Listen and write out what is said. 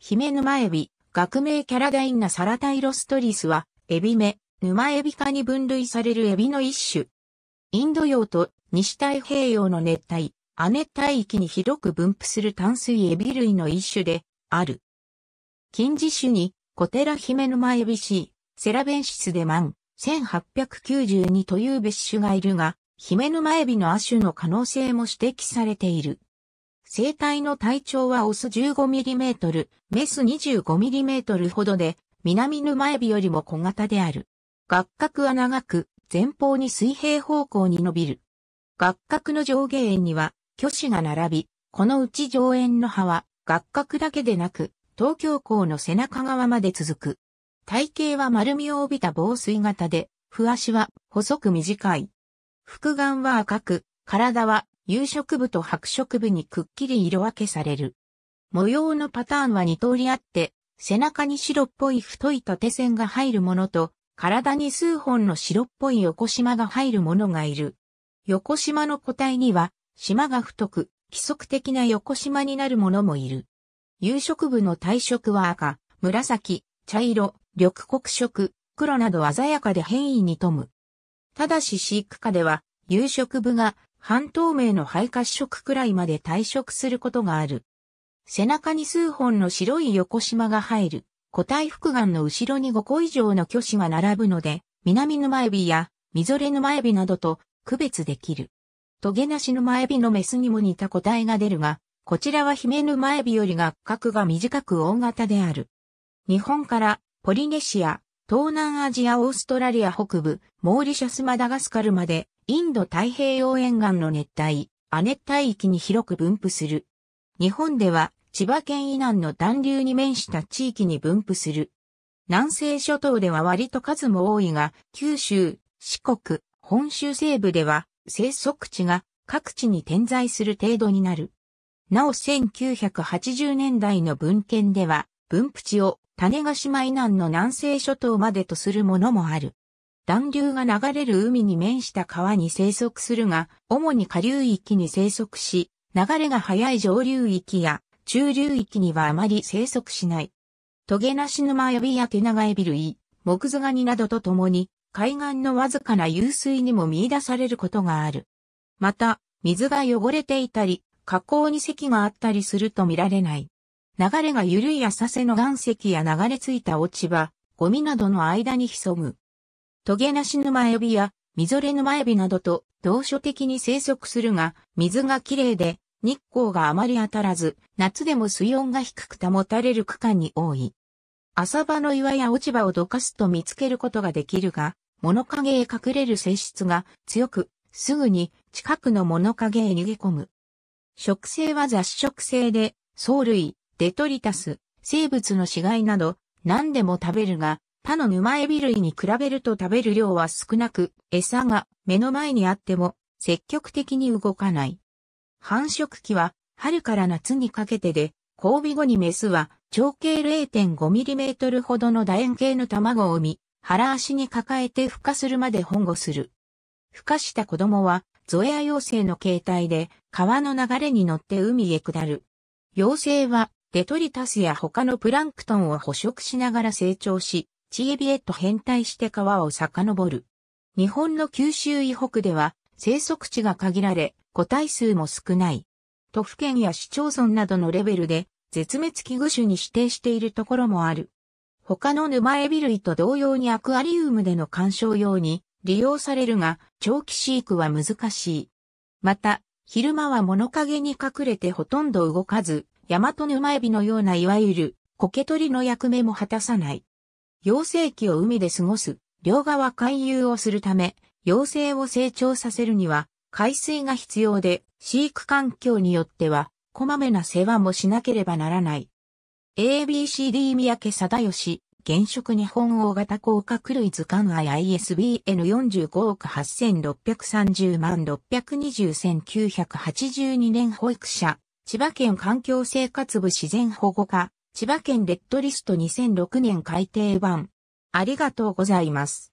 ヒメヌマエビ、学名キャラダインナサラタイロストリスは、エビ目、沼エビ科に分類されるエビの一種。インド洋と西太平洋の熱帯、亜熱帯域に広く分布する淡水エビ類の一種である。近似種に、コテラヒメヌマエビシー、セラベンシスでマン、1892という別種がいるが、ヒメヌマエビの亜種の可能性も指摘されている。生体の体長はオス 15mm、メス 25mm ほどで、南沼エビよりも小型である。学角は長く、前方に水平方向に伸びる。学角の上下縁には、巨子が並び、このうち上縁の葉は、学角だけでなく、東京港の背中側まで続く。体型は丸みを帯びた防水型で、ふ足は細く短い。腹眼は赤く、体は有色部と白色部にくっきり色分けされる。模様のパターンは二通りあって、背中に白っぽい太い縦線が入るものと、体に数本の白っぽい横縞が入るものがいる。横縞の個体には、縞が太く、規則的な横縞になるものもいる。有色部の体色は赤、紫、茶色、緑黒色、黒など鮮やかで変異に富む。ただし飼育下では、有色部が半透明の肺褐色くらいまで退色することがある。背中に数本の白い横縞が入る、個体腹眼の後ろに5個以上の巨子が並ぶので、南沼エビや、みぞれ沼エビなどと区別できる。トゲなし沼エビのメスにも似た個体が出るが、こちらはヒメ沼エビよりが角が短く大型である。日本からポリネシア、東南アジアオーストラリア北部、モーリシャスマダガスカルまでインド太平洋沿岸の熱帯、亜熱帯域に広く分布する。日本では千葉県以南の暖流に面した地域に分布する。南西諸島では割と数も多いが、九州、四国、本州西部では生息地が各地に点在する程度になる。なお1980年代の文献では分布地を種子島以南の南西諸島までとするものもある。暖流が流れる海に面した川に生息するが、主に下流域に生息し、流れが速い上流域や中流域にはあまり生息しない。トゲナシ沼エビやテナガエビ類、木図ガニなどと共に、海岸のわずかな湧水にも見出されることがある。また、水が汚れていたり、河口に石があったりすると見られない。流れが緩い浅瀬の岩石や流れ着いた落ち葉、ゴミなどの間に潜む。トゲナシヌマエビやミゾレヌマエビなどと同所的に生息するが、水がきれいで日光があまり当たらず、夏でも水温が低く保たれる区間に多い。浅場の岩や落ち葉をどかすと見つけることができるが、物陰へ隠れる性質が強く、すぐに近くの物陰へ逃げ込む。食性は雑食性で、藻類、デトリタス、生物の死骸など何でも食べるが、他の沼エビ類に比べると食べる量は少なく、餌が目の前にあっても積極的に動かない。繁殖期は春から夏にかけてで、交尾後にメスは長径 0.5mm ほどの楕円形の卵を産み、腹足に抱えて孵化するまで保護する。孵化した子供はゾエア幼生の形態で川の流れに乗って海へ下る。幼生はデトリタスや他のプランクトンを捕食しながら成長し、チエビへと変態して川を遡る。日本の九州以北では生息地が限られ、個体数も少ない。都府県や市町村などのレベルで絶滅危惧種に指定しているところもある。他の沼エビ類と同様にアクアリウムでの鑑賞用に利用されるが、長期飼育は難しい。また、昼間は物陰に隠れてほとんど動かず、ヤマトヌマエビのようないわゆる苔取りの役目も果たさない。幼生期を海で過ごす、両側回遊をするため、幼生を成長させるには、海水が必要で、飼育環境によっては、こまめな世話もしなければならない。ABCD 三宅貞義、現職日本大型甲殻類図鑑愛 ISBN 45億8630万620 1982年保育者、千葉県環境生活部自然保護課、千葉県レッドリスト2006年改訂版。ありがとうございます。